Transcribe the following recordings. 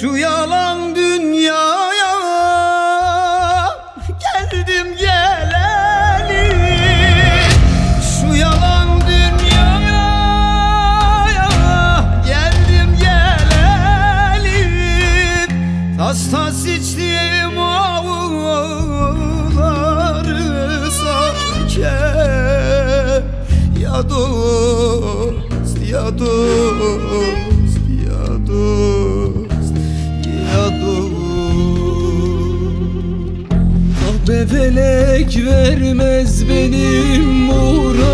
Şu yalan dünyaya. Geldim geleli. Şu yalan dünyaya. Geldim geleli. Tas tas içtiğim ağları sarken Ya dost ya dost ya dost felek vermez benim muradımı.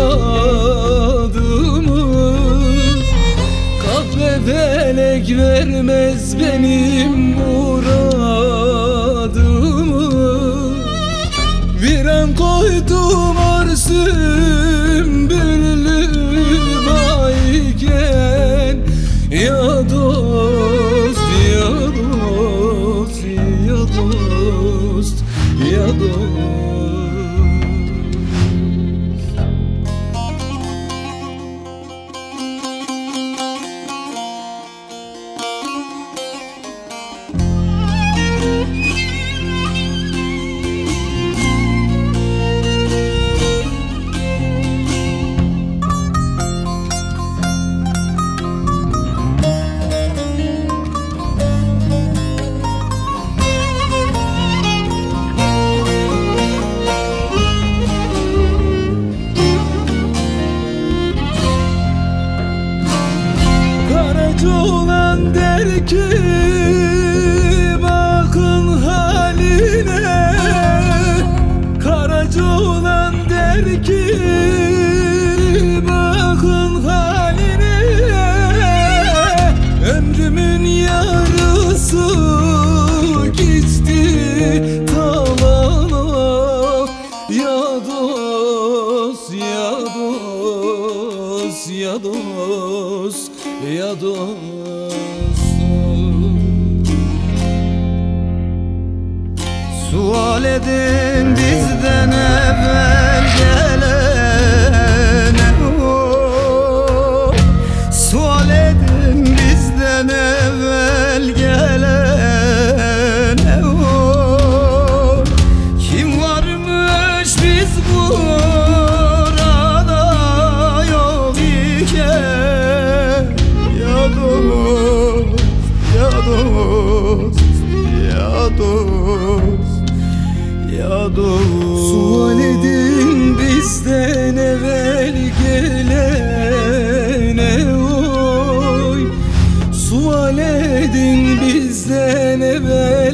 Kahve felek vermez benim muradımı. Bir an koydum bakın haline. Karaca bakın haline. Ömrümün yarısı gitti tavana Ya dost, ya dost, ya dost, ya dost Sual edin bizden evvel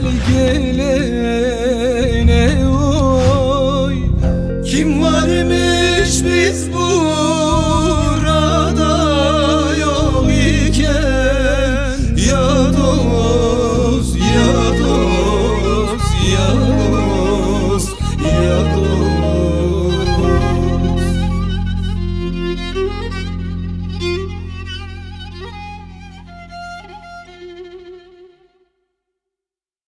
gelene